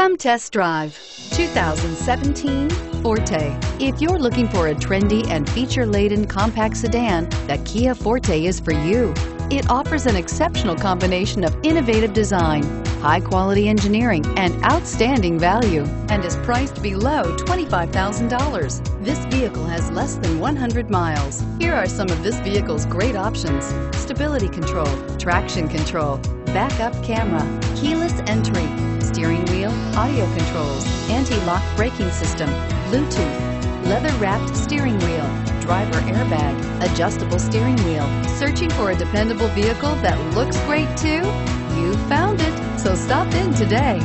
Come test drive 2017 Forte. If you're looking for a trendy and feature-laden compact sedan, the Kia Forte is for you. It offers an exceptional combination of innovative design, high-quality engineering, and outstanding value, and is priced below $25,000. This vehicle has less than 100 miles. Here are some of this vehicle's great options. Stability control, traction control, backup camera, keyless entry, audio controls, anti-lock braking system, Bluetooth, leather-wrapped steering wheel, driver airbag, adjustable steering wheel. Searching for a dependable vehicle that looks great too? You found it, so stop in today.